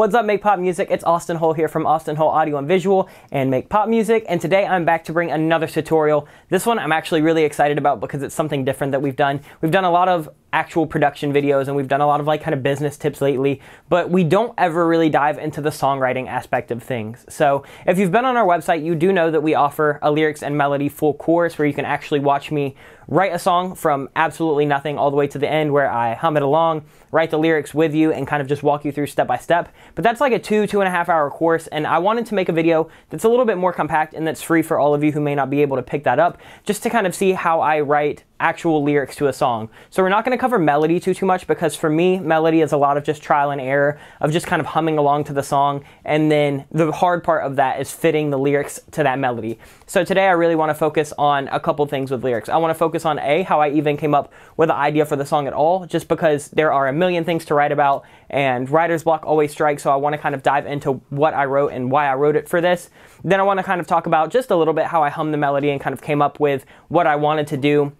What's up, Make Pop Music? It's Austin Hull here from Austin Hull Audio and Visual and Make Pop Music, and today I'm back to bring another tutorial. This one I'm actually really excited about because it's something different that we've done. We've done a lot of actual production videos and we've done a lot of like kind of business tips lately, but we don't ever really dive into the songwriting aspect of things. So if you've been on our website, you do know that we offer a lyrics and melody full course where you can actually watch me write a song from absolutely nothing all the way to the end where I hum it along, write the lyrics with you and kind of just walk you through step by step. But that's like a two, two and a half hour course and I wanted to make a video that's a little bit more compact and that's free for all of you who may not be able to pick that up just to kind of see how I write actual lyrics to a song. So we're not going to cover melody too too much because for me melody is a lot of just trial and error of just kind of humming along to the song and then the hard part of that is fitting the lyrics to that melody. So today I really want to focus on a couple things with lyrics. I want to focus on A, how I even came up with the idea for the song at all, just because there are a million things to write about and writer's block always strikes, so I want to kind of dive into what I wrote and why I wrote it for this. Then I want to kind of talk about just a little bit how I hummed the melody and kind of came up with what I wanted to do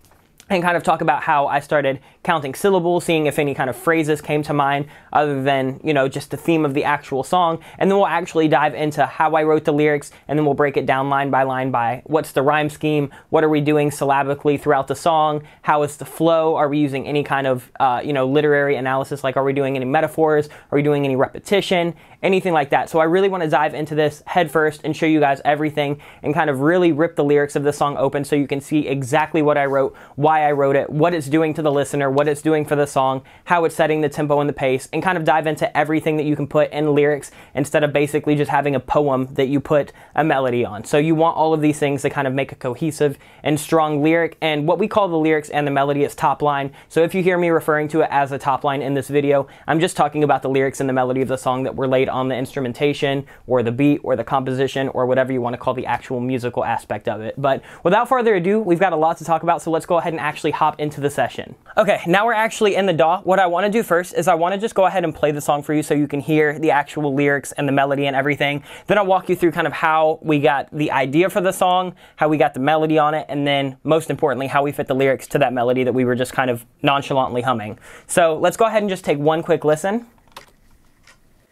and kind of talk about how I started counting syllables, seeing if any kind of phrases came to mind other than, you know, just the theme of the actual song. And then we'll actually dive into how I wrote the lyrics and then we'll break it down line by line by what's the rhyme scheme, what are we doing syllabically throughout the song, how is the flow, are we using any kind of, uh, you know, literary analysis, like are we doing any metaphors, are we doing any repetition, anything like that. So I really want to dive into this head first and show you guys everything and kind of really rip the lyrics of the song open so you can see exactly what I wrote, why I wrote it, what it's doing to the listener, what it's doing for the song, how it's setting the tempo and the pace, and kind of dive into everything that you can put in lyrics instead of basically just having a poem that you put a melody on. So you want all of these things to kind of make a cohesive and strong lyric, and what we call the lyrics and the melody is top line. So if you hear me referring to it as a top line in this video, I'm just talking about the lyrics and the melody of the song that were laid on the instrumentation or the beat or the composition or whatever you want to call the actual musical aspect of it. But without further ado, we've got a lot to talk about, so let's go ahead and actually hop into the session. Okay, now we're actually in the DAW. What I want to do first is I want to just go ahead and play the song for you so you can hear the actual lyrics and the melody and everything. Then I'll walk you through kind of how we got the idea for the song, how we got the melody on it, and then most importantly, how we fit the lyrics to that melody that we were just kind of nonchalantly humming. So let's go ahead and just take one quick listen.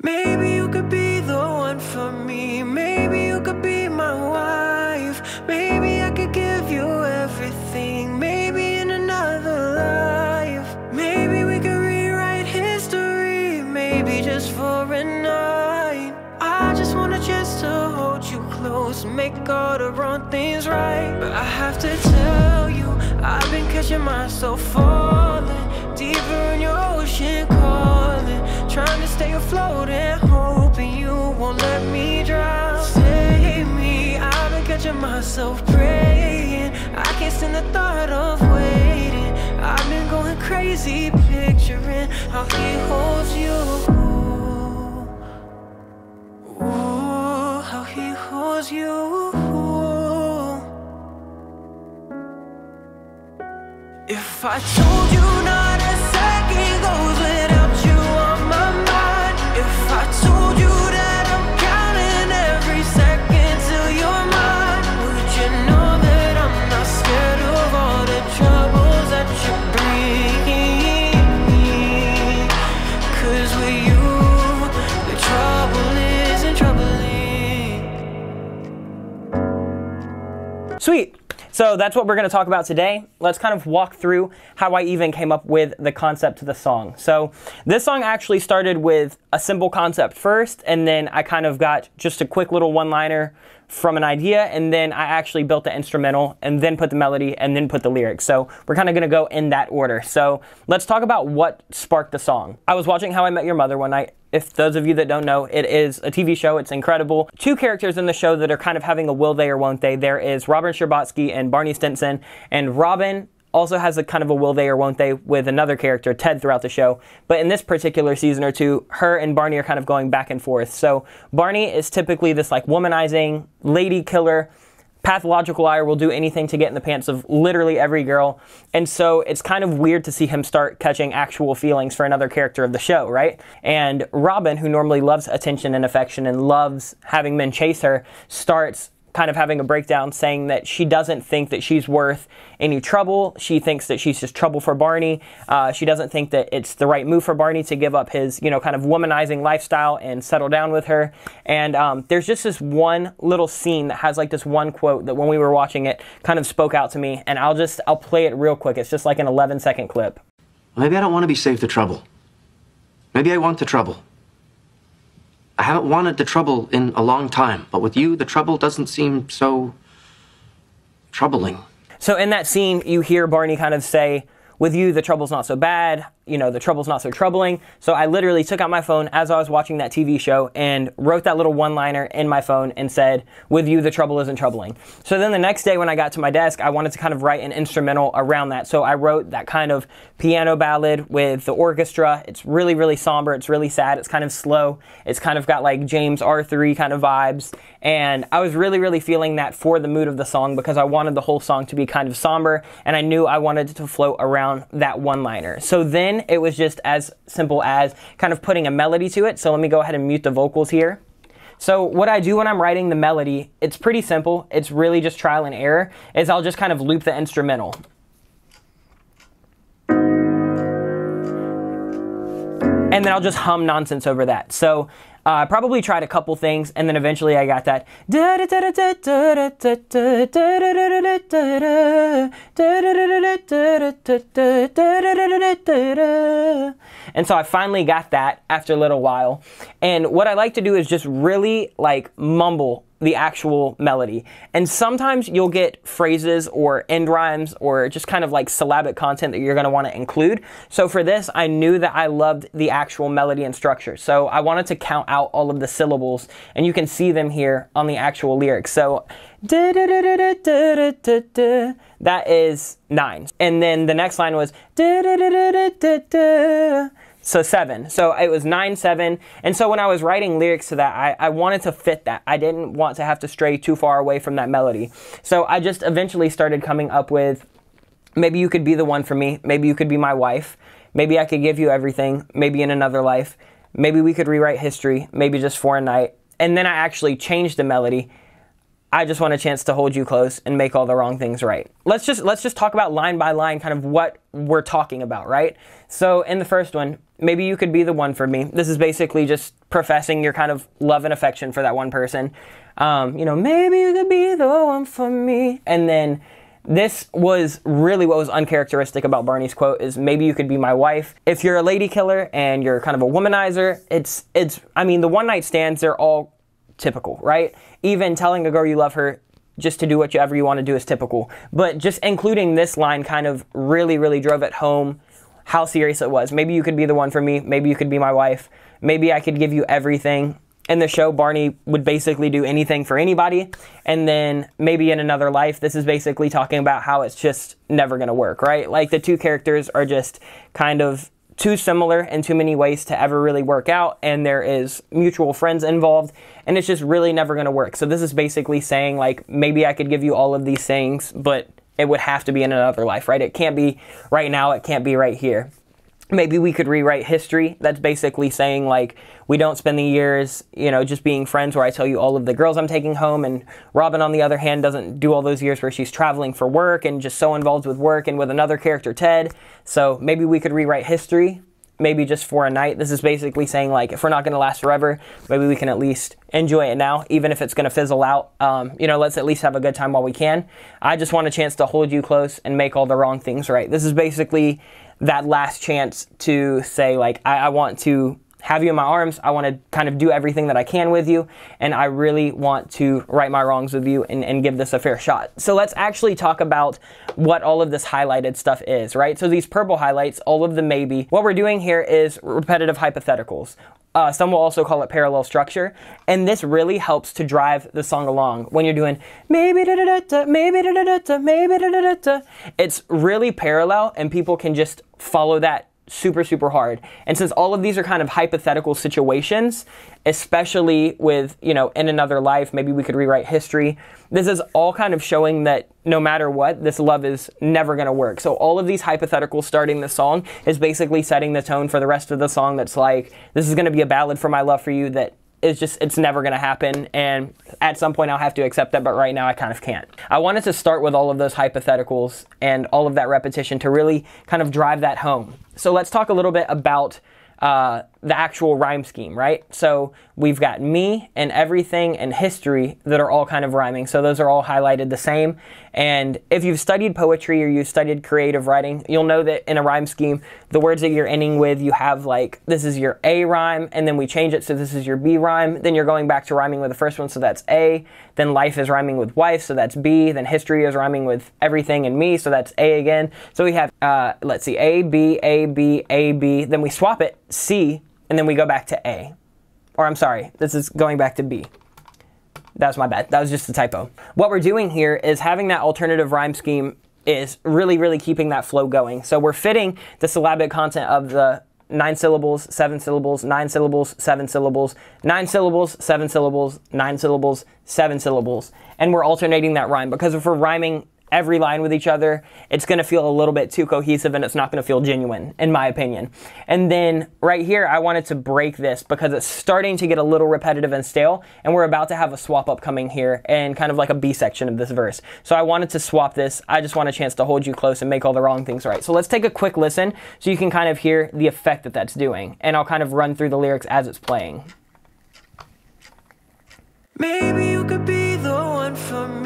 Maybe you could be Make all the wrong things right. But I have to tell you, I've been catching myself falling deeper in your ocean calling. Trying to stay afloat and hoping you won't let me drown. Save me, I've been catching myself praying. I can't stand the thought of waiting. I've been going crazy, picturing how he holds you. He holds you. If I told you So that's what we're going to talk about today. Let's kind of walk through how I even came up with the concept to the song. So this song actually started with a simple concept first, and then I kind of got just a quick little one-liner from an idea, and then I actually built the instrumental, and then put the melody, and then put the lyrics. So we're kind of going to go in that order. So let's talk about what sparked the song. I was watching How I Met Your Mother one night, if those of you that don't know, it is a TV show. It's incredible. Two characters in the show that are kind of having a will they or won't they. There is Robin Scherbatsky and Barney Stinson. And Robin also has a kind of a will they or won't they with another character, Ted, throughout the show. But in this particular season or two, her and Barney are kind of going back and forth. So Barney is typically this like womanizing lady killer pathological liar will do anything to get in the pants of literally every girl. And so it's kind of weird to see him start catching actual feelings for another character of the show, right? And Robin, who normally loves attention and affection and loves having men chase her, starts kind of having a breakdown saying that she doesn't think that she's worth any trouble. She thinks that she's just trouble for Barney. Uh, she doesn't think that it's the right move for Barney to give up his, you know, kind of womanizing lifestyle and settle down with her. And um, there's just this one little scene that has like this one quote that when we were watching it kind of spoke out to me. And I'll just, I'll play it real quick. It's just like an 11 second clip. Maybe I don't want to be saved the trouble. Maybe I want the trouble. I haven't wanted the trouble in a long time, but with you, the trouble doesn't seem so troubling. So in that scene, you hear Barney kind of say, with you, the trouble's not so bad you know, the trouble's not so troubling. So I literally took out my phone as I was watching that TV show and wrote that little one liner in my phone and said, with you, the trouble isn't troubling. So then the next day when I got to my desk, I wanted to kind of write an instrumental around that. So I wrote that kind of piano ballad with the orchestra. It's really, really somber. It's really sad. It's kind of slow. It's kind of got like James Arthur kind of vibes. And I was really, really feeling that for the mood of the song because I wanted the whole song to be kind of somber and I knew I wanted it to float around that one liner. So then it was just as simple as kind of putting a melody to it. So let me go ahead and mute the vocals here. So what I do when I'm writing the melody, it's pretty simple. It's really just trial and error, is I'll just kind of loop the instrumental. And then I'll just hum nonsense over that. So I uh, probably tried a couple things, and then eventually I got that. And so I finally got that after a little while. And what I like to do is just really like mumble the actual melody. And sometimes you'll get phrases or end rhymes or just kind of like syllabic content that you're going to want to include. So for this, I knew that I loved the actual melody and structure. So I wanted to count out all of the syllables and you can see them here on the actual lyrics. So that is nine. And then the next line was so seven. So it was nine, seven. And so when I was writing lyrics to that, I, I wanted to fit that. I didn't want to have to stray too far away from that melody. So I just eventually started coming up with maybe you could be the one for me. Maybe you could be my wife. Maybe I could give you everything. Maybe in another life. Maybe we could rewrite history. Maybe just for a night. And then I actually changed the melody I just want a chance to hold you close and make all the wrong things right. Let's just let's just talk about line by line kind of what we're talking about, right? So in the first one, maybe you could be the one for me. This is basically just professing your kind of love and affection for that one person. Um, you know, maybe you could be the one for me. And then this was really what was uncharacteristic about Barney's quote is maybe you could be my wife. If you're a lady killer and you're kind of a womanizer, it's it's I mean the one night stands they're all typical, right? Even telling a girl you love her just to do whatever you want to do is typical. But just including this line kind of really, really drove it home how serious it was. Maybe you could be the one for me. Maybe you could be my wife. Maybe I could give you everything. In the show, Barney would basically do anything for anybody. And then maybe in another life, this is basically talking about how it's just never going to work, right? Like the two characters are just kind of too similar in too many ways to ever really work out, and there is mutual friends involved, and it's just really never going to work. So this is basically saying like maybe I could give you all of these things, but it would have to be in another life, right? It can't be right now. It can't be right here. Maybe we could rewrite history. That's basically saying like we don't spend the years, you know, just being friends where I tell you all of the girls I'm taking home. And Robin, on the other hand, doesn't do all those years where she's traveling for work and just so involved with work and with another character, Ted. So maybe we could rewrite history, maybe just for a night. This is basically saying, like, if we're not going to last forever, maybe we can at least enjoy it now, even if it's going to fizzle out. Um, you know, let's at least have a good time while we can. I just want a chance to hold you close and make all the wrong things right. This is basically that last chance to say, like, I, I want to have you in my arms. I want to kind of do everything that I can with you, and I really want to right my wrongs with you and, and give this a fair shot. So let's actually talk about what all of this highlighted stuff is, right? So these purple highlights, all of the maybe. What we're doing here is repetitive hypotheticals. Uh, some will also call it parallel structure, and this really helps to drive the song along when you're doing maybe da da da maybe da da da maybe da da da. It's really parallel, and people can just follow that super, super hard. And since all of these are kind of hypothetical situations, especially with, you know, in another life, maybe we could rewrite history, this is all kind of showing that no matter what, this love is never going to work. So all of these hypotheticals starting the song is basically setting the tone for the rest of the song that's like, this is going to be a ballad for my love for you that is just it's never going to happen and at some point I'll have to accept that but right now I kind of can't. I wanted to start with all of those hypotheticals and all of that repetition to really kind of drive that home. So let's talk a little bit about uh, the actual rhyme scheme, right? So we've got me and everything and history that are all kind of rhyming. So those are all highlighted the same. And if you've studied poetry or you've studied creative writing, you'll know that in a rhyme scheme, the words that you're ending with, you have like, this is your A rhyme, and then we change it so this is your B rhyme. Then you're going back to rhyming with the first one, so that's A. Then life is rhyming with wife, so that's B. Then history is rhyming with everything and me, so that's A again. So we have, uh, let's see, A, B, A, B, A, B. Then we swap it, C, and then we go back to A. Or I'm sorry, this is going back to B. That was my bad. That was just a typo. What we're doing here is having that alternative rhyme scheme is really, really keeping that flow going. So we're fitting the syllabic content of the nine syllables, seven syllables, nine syllables, seven syllables, nine syllables, seven syllables, nine syllables, seven syllables. And we're alternating that rhyme because if we're rhyming every line with each other, it's going to feel a little bit too cohesive and it's not going to feel genuine, in my opinion. And then right here, I wanted to break this because it's starting to get a little repetitive and stale, and we're about to have a swap up coming here and kind of like a B section of this verse. So I wanted to swap this. I just want a chance to hold you close and make all the wrong things right. So let's take a quick listen so you can kind of hear the effect that that's doing, and I'll kind of run through the lyrics as it's playing. Maybe you could be the one for me.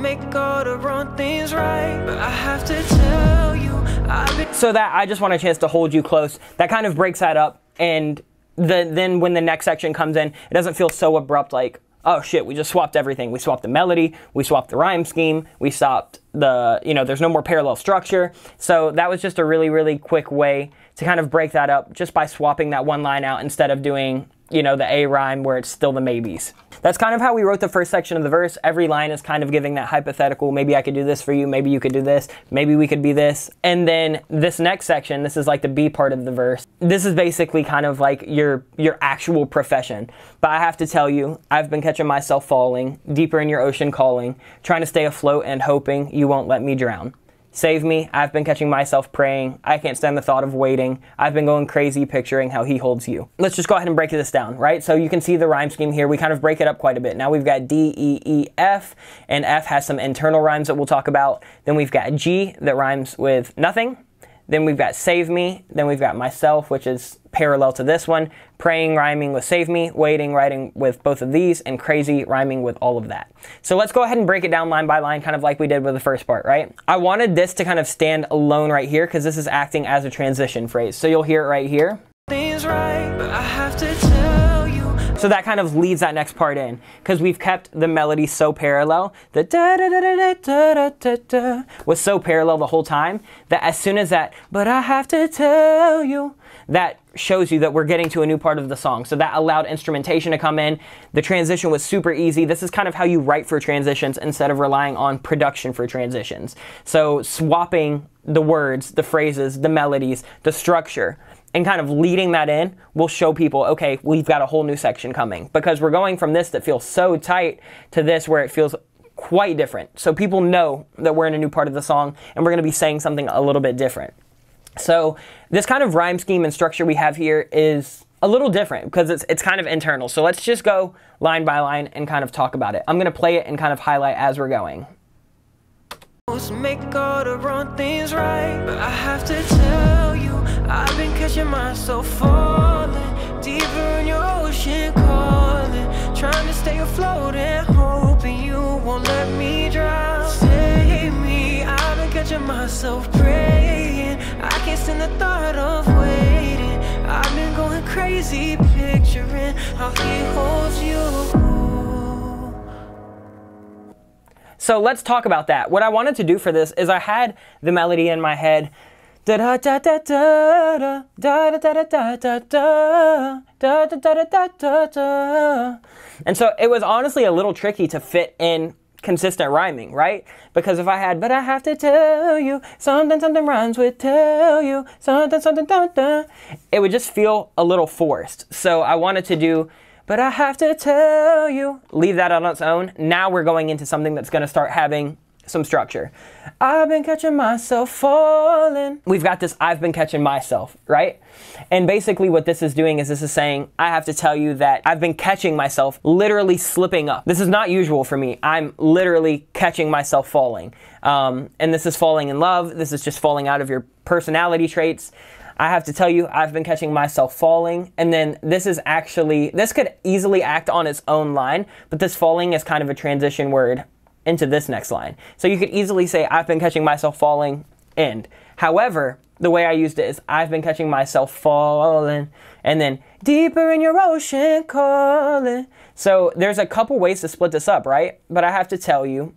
Make all the wrong things right. But I have to tell you. So that I just want a chance to hold you close. That kind of breaks that up and the, then when the next section comes in, it doesn't feel so abrupt like, oh shit, we just swapped everything. We swapped the melody, we swapped the rhyme scheme, we stopped the, you know, there's no more parallel structure. So that was just a really, really quick way to kind of break that up just by swapping that one line out instead of doing you know, the A rhyme where it's still the maybes. That's kind of how we wrote the first section of the verse. Every line is kind of giving that hypothetical, maybe I could do this for you, maybe you could do this, maybe we could be this. And then this next section, this is like the B part of the verse. This is basically kind of like your your actual profession. But I have to tell you, I've been catching myself falling, deeper in your ocean calling, trying to stay afloat and hoping you won't let me drown. Save me. I've been catching myself praying. I can't stand the thought of waiting. I've been going crazy picturing how he holds you. Let's just go ahead and break this down, right? So you can see the rhyme scheme here. We kind of break it up quite a bit. Now we've got D, E, E, F, and F has some internal rhymes that we'll talk about. Then we've got G that rhymes with nothing. Then we've got Save Me. Then we've got Myself, which is parallel to this one. Praying rhyming with Save Me. Waiting rhyming with both of these. And Crazy rhyming with all of that. So let's go ahead and break it down line by line, kind of like we did with the first part, right? I wanted this to kind of stand alone right here because this is acting as a transition phrase. So you'll hear it right here. right, but I have to tell you. So that kind of leads that next part in because we've kept the melody so parallel. The da da da da da da da da was so parallel the whole time that as soon as that, but I have to tell you, that shows you that we're getting to a new part of the song. So that allowed instrumentation to come in. The transition was super easy. This is kind of how you write for transitions instead of relying on production for transitions. So swapping the words, the phrases, the melodies, the structure and kind of leading that in will show people, okay, we've got a whole new section coming because we're going from this that feels so tight to this where it feels quite different. So people know that we're in a new part of the song and we're going to be saying something a little bit different. So this kind of rhyme scheme and structure we have here is a little different because it's, it's kind of internal. So let's just go line by line and kind of talk about it. I'm going to play it and kind of highlight as we're going. Make all the wrong things right, but I have to tell you, I've been catching myself falling deeper in your ocean, calling, trying to stay afloat and hoping you won't let me drown. Save me, I've been catching myself praying the thought of waiting I've been going crazy picturing how he holds you So let's talk about that. What I wanted to do for this is I had the melody in my head and so it was honestly a little tricky to fit in consistent rhyming, right? Because if I had, but I have to tell you, something, something rhymes with tell you, something, something, dun, dun, it would just feel a little forced. So I wanted to do, but I have to tell you, leave that on its own. Now we're going into something that's going to start having some structure. I've been catching myself falling. We've got this I've been catching myself, right? And basically what this is doing is this is saying I have to tell you that I've been catching myself literally slipping up. This is not usual for me. I'm literally catching myself falling. Um, and this is falling in love. This is just falling out of your personality traits. I have to tell you, I've been catching myself falling. And then this is actually, this could easily act on its own line, but this falling is kind of a transition word into this next line. So you could easily say, I've been catching myself falling, end. However, the way I used it is, I've been catching myself falling, and then deeper in your ocean calling. So there's a couple ways to split this up, right? But I have to tell you,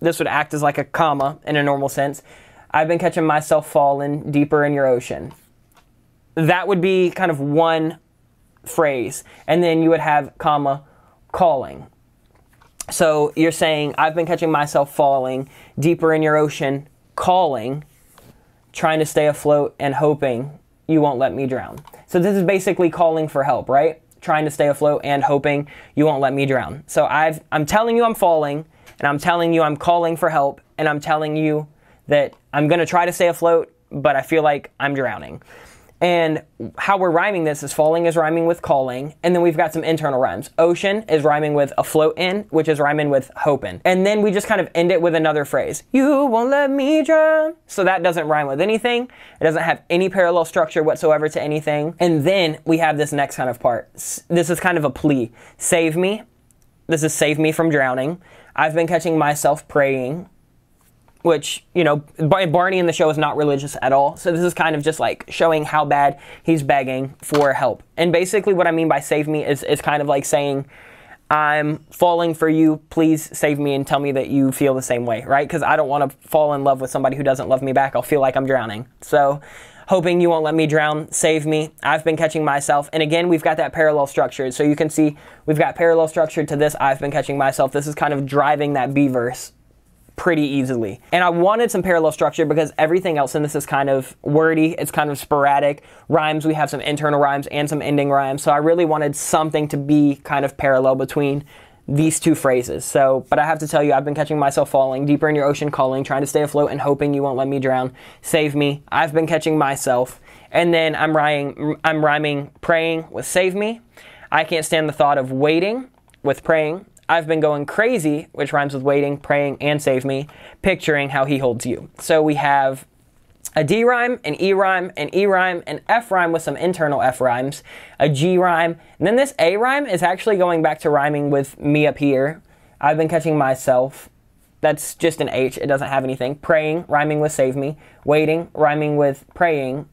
this would act as like a comma in a normal sense. I've been catching myself falling deeper in your ocean. That would be kind of one phrase. And then you would have comma calling. So you're saying, I've been catching myself falling deeper in your ocean, calling, trying to stay afloat, and hoping you won't let me drown. So this is basically calling for help, right? Trying to stay afloat and hoping you won't let me drown. So I've, I'm telling you I'm falling, and I'm telling you I'm calling for help, and I'm telling you that I'm to try to stay afloat, but I feel like I'm drowning. And how we're rhyming this is falling is rhyming with calling, and then we've got some internal rhymes. Ocean is rhyming with afloat in, which is rhyming with hoping. And then we just kind of end it with another phrase. You won't let me drown. So that doesn't rhyme with anything. It doesn't have any parallel structure whatsoever to anything. And then we have this next kind of part. This is kind of a plea. Save me. This is save me from drowning. I've been catching myself praying which, you know, Barney in the show is not religious at all. So this is kind of just like showing how bad he's begging for help. And basically, what I mean by save me is, is kind of like saying, I'm falling for you. Please save me and tell me that you feel the same way, right? Because I don't want to fall in love with somebody who doesn't love me back. I'll feel like I'm drowning. So, hoping you won't let me drown, save me. I've been catching myself. And again, we've got that parallel structure. So you can see we've got parallel structure to this. I've been catching myself. This is kind of driving that B verse pretty easily. And I wanted some parallel structure because everything else in this is kind of wordy, it's kind of sporadic. Rhymes, we have some internal rhymes and some ending rhymes. So I really wanted something to be kind of parallel between these two phrases. So, but I have to tell you, I've been catching myself falling deeper in your ocean, calling, trying to stay afloat and hoping you won't let me drown. Save me. I've been catching myself. And then I'm rhyming, I'm rhyming praying with save me. I can't stand the thought of waiting with praying. I've been going crazy, which rhymes with waiting, praying, and save me, picturing how he holds you. So we have a D rhyme, an E rhyme, an E rhyme, an F rhyme with some internal F rhymes, a G rhyme, and then this A rhyme is actually going back to rhyming with me up here. I've been catching myself. That's just an H, it doesn't have anything. Praying, rhyming with save me. Waiting, rhyming with praying.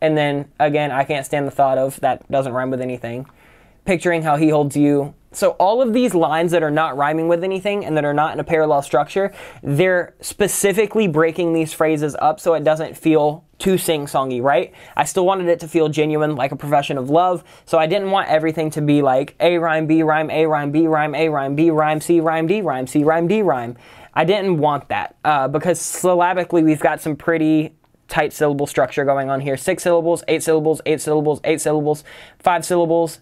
And then again, I can't stand the thought of that doesn't rhyme with anything. Picturing how he holds you, so all of these lines that are not rhyming with anything and that are not in a parallel structure, they're specifically breaking these phrases up so it doesn't feel too sing-songy, right? I still wanted it to feel genuine, like a profession of love. So I didn't want everything to be like A rhyme, B rhyme, A rhyme, B rhyme, A rhyme, B rhyme, C rhyme, D rhyme, C rhyme, D rhyme. I didn't want that uh, because syllabically we've got some pretty tight syllable structure going on here. Six syllables, eight syllables, eight syllables, eight syllables, five syllables,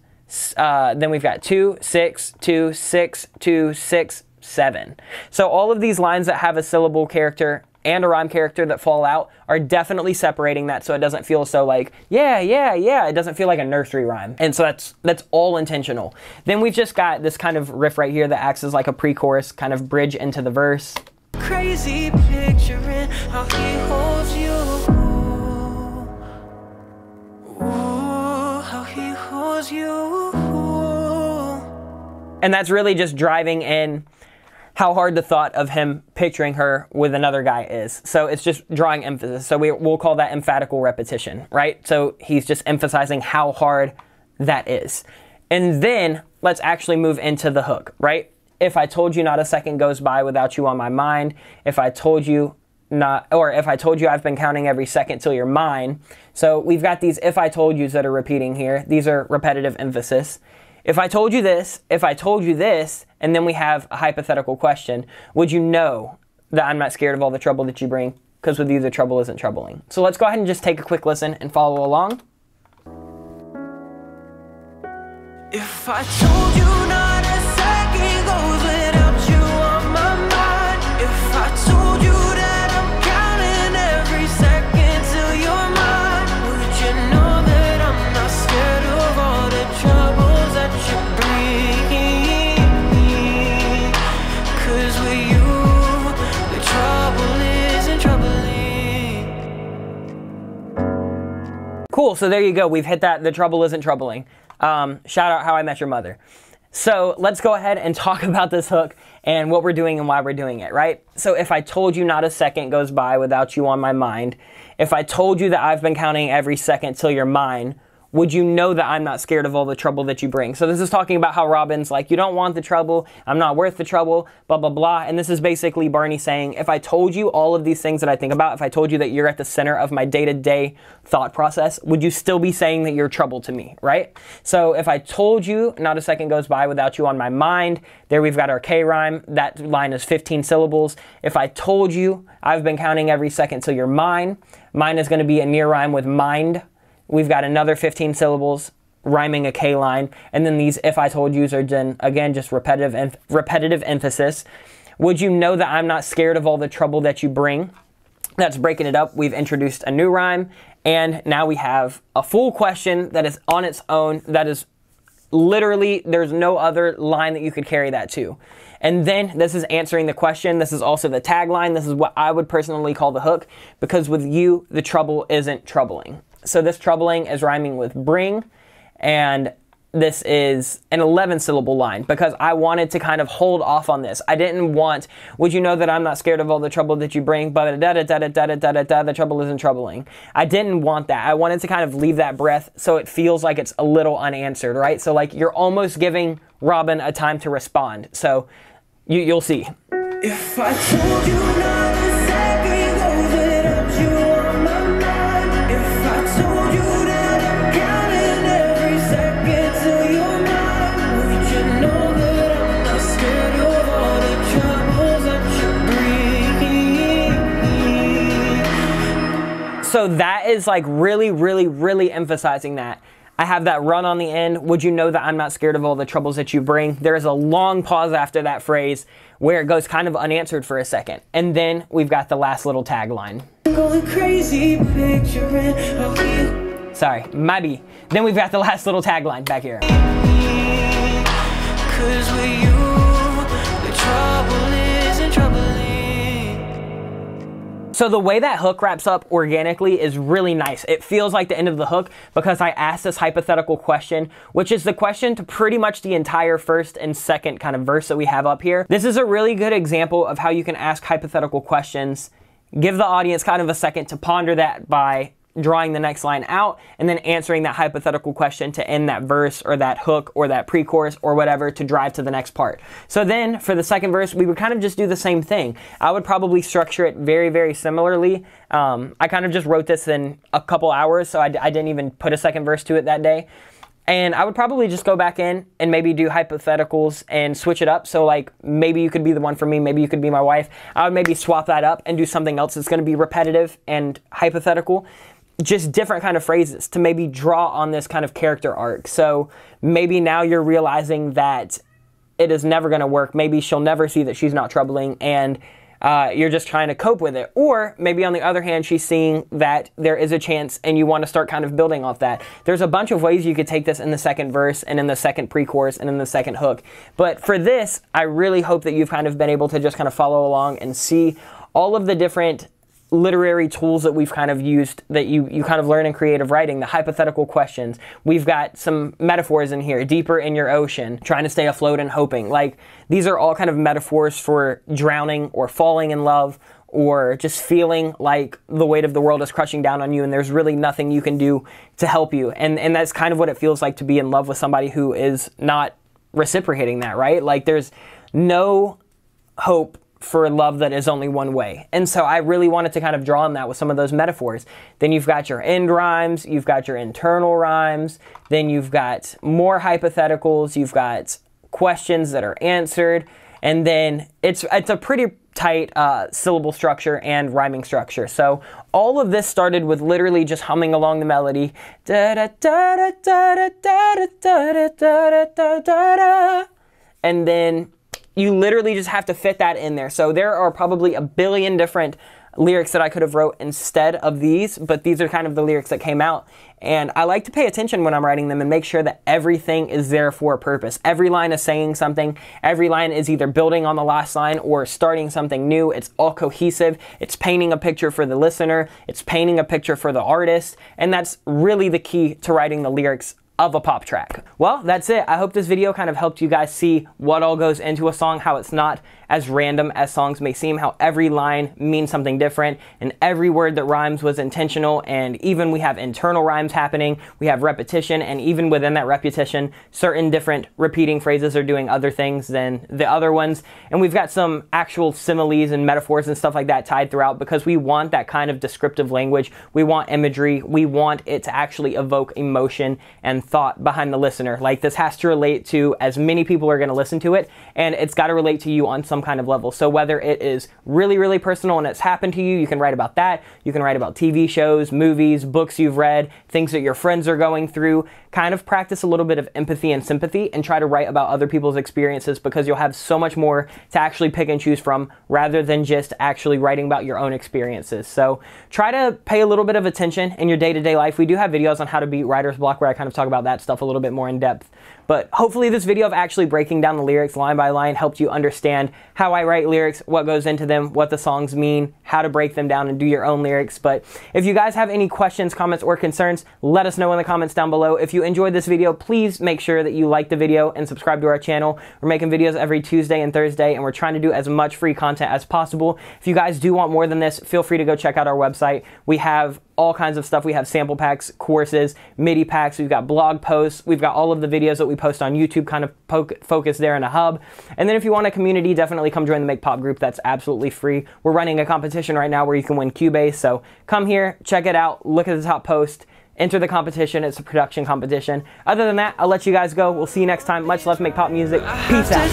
uh, then we've got two, six, two, six, two, six, seven. So all of these lines that have a syllable character and a rhyme character that fall out are definitely separating that so it doesn't feel so like yeah yeah yeah it doesn't feel like a nursery rhyme. And so that's that's all intentional. Then we've just got this kind of riff right here that acts as like a pre-chorus kind of bridge into the verse you. And that's really just driving in how hard the thought of him picturing her with another guy is. So it's just drawing emphasis. So we, will call that emphatical repetition, right? So he's just emphasizing how hard that is. And then let's actually move into the hook, right? If I told you not a second goes by without you on my mind, if I told you not, or if I told you I've been counting every second till you're mine. So we've got these if I told yous that are repeating here. These are repetitive emphasis. If I told you this, if I told you this, and then we have a hypothetical question, would you know that I'm not scared of all the trouble that you bring? Because with you, the trouble isn't troubling. So let's go ahead and just take a quick listen and follow along. If I told you Cool. So there you go. We've hit that. The trouble isn't troubling. Um, shout out How I Met Your Mother. So let's go ahead and talk about this hook and what we're doing and why we're doing it, right? So if I told you not a second goes by without you on my mind, if I told you that I've been counting every second till you're mine, would you know that I'm not scared of all the trouble that you bring? So this is talking about how Robin's like, you don't want the trouble, I'm not worth the trouble, blah, blah, blah. And this is basically Barney saying, if I told you all of these things that I think about, if I told you that you're at the center of my day-to-day thought process, would you still be saying that you're trouble to me, right? So if I told you not a second goes by without you on my mind, there we've got our K rhyme. That line is 15 syllables. If I told you I've been counting every second till you're mine, mine is going to be a near rhyme with mind We've got another 15 syllables rhyming a K line, and then these if I told yous are then again just repetitive em- repetitive emphasis. Would you know that I'm not scared of all the trouble that you bring? That's breaking it up. We've introduced a new rhyme, and now we have a full question that is on its own. That is literally there's no other line that you could carry that to. And then this is answering the question. This is also the tagline. This is what I would personally call the hook because with you, the trouble isn't troubling. So this troubling is rhyming with bring, and this is an 11 syllable line because I wanted to kind of hold off on this. I didn't want, would you know that I'm not scared of all the trouble that you bring, but da da da da da da da da the trouble isn't troubling. I didn't want that. I wanted to kind of leave that breath so it feels like it's a little unanswered, right? So like you're almost giving Robin a time to respond. So you, you'll see. If I told you not So that is like really, really, really emphasizing that. I have that run on the end. Would you know that I'm not scared of all the troubles that you bring? There is a long pause after that phrase where it goes kind of unanswered for a second. And then we've got the last little tagline. Going crazy picturing how Sorry, maybe. Then we've got the last little tagline back here. So the way that hook wraps up organically is really nice. It feels like the end of the hook because I asked this hypothetical question, which is the question to pretty much the entire first and second kind of verse that we have up here. This is a really good example of how you can ask hypothetical questions, give the audience kind of a second to ponder that by drawing the next line out and then answering that hypothetical question to end that verse or that hook or that pre-chorus or whatever to drive to the next part. So then for the second verse, we would kind of just do the same thing. I would probably structure it very, very similarly. Um, I kind of just wrote this in a couple hours, so I, I didn't even put a second verse to it that day. And I would probably just go back in and maybe do hypotheticals and switch it up. So, like, maybe you could be the one for me, maybe you could be my wife. I would maybe swap that up and do something else that's going to be repetitive and hypothetical just different kind of phrases to maybe draw on this kind of character arc. So maybe now you're realizing that it is never going to work. Maybe she'll never see that she's not troubling and uh, you're just trying to cope with it. Or maybe on the other hand, she's seeing that there is a chance and you want to start kind of building off that. There's a bunch of ways you could take this in the second verse and in the second pre chorus and in the second hook. But for this, I really hope that you've kind of been able to just kind of follow along and see all of the different literary tools that we've kind of used that you, you kind of learn in creative writing, the hypothetical questions. We've got some metaphors in here, deeper in your ocean, trying to stay afloat and hoping. Like these are all kind of metaphors for drowning or falling in love or just feeling like the weight of the world is crushing down on you and there's really nothing you can do to help you. And and that's kind of what it feels like to be in love with somebody who is not reciprocating that, right? Like there's no hope for love that is only one way. And so I really wanted to kind of draw on that with some of those metaphors. Then you've got your end rhymes, you've got your internal rhymes, then you've got more hypotheticals, you've got questions that are answered, and then it's it's a pretty tight uh, syllable structure and rhyming structure. So all of this started with literally just humming along the melody. And then you literally just have to fit that in there. So there are probably a billion different lyrics that I could have wrote instead of these, but these are kind of the lyrics that came out. And I like to pay attention when I'm writing them and make sure that everything is there for a purpose. Every line is saying something. Every line is either building on the last line or starting something new. It's all cohesive. It's painting a picture for the listener. It's painting a picture for the artist. And that's really the key to writing the lyrics of a pop track. Well, that's it. I hope this video kind of helped you guys see what all goes into a song, how it's not as random as songs may seem, how every line means something different, and every word that rhymes was intentional, and even we have internal rhymes happening, we have repetition, and even within that repetition, certain different repeating phrases are doing other things than the other ones, and we've got some actual similes and metaphors and stuff like that tied throughout because we want that kind of descriptive language, we want imagery, we want it to actually evoke emotion and thought behind the listener. Like this has to relate to as many people are going to listen to it, and it's got to relate to you on some some kind of level. So whether it is really, really personal and it's happened to you, you can write about that. You can write about TV shows, movies, books you've read, things that your friends are going through. Kind of practice a little bit of empathy and sympathy and try to write about other people's experiences because you'll have so much more to actually pick and choose from rather than just actually writing about your own experiences. So try to pay a little bit of attention in your day to day life. We do have videos on how to beat writer's block where I kind of talk about that stuff a little bit more in depth. But hopefully this video of actually breaking down the lyrics line by line helped you understand how I write lyrics, what goes into them, what the songs mean, how to break them down and do your own lyrics. But if you guys have any questions, comments, or concerns, let us know in the comments down below. If you enjoyed this video, please make sure that you like the video and subscribe to our channel. We're making videos every Tuesday and Thursday, and we're trying to do as much free content as possible. If you guys do want more than this, feel free to go check out our website. We have all kinds of stuff. We have sample packs, courses, MIDI packs, we've got blog posts, we've got all of the videos that we post on YouTube kind of poke, focus there in a hub. And then if you want a community, definitely come join the Make Pop group. That's absolutely free. We're running a competition right now where you can win Cubase. So come here, check it out, look at the top post, enter the competition. It's a production competition. Other than that, I'll let you guys go. We'll see you next time. Much love, Make Pop Music. Peace out.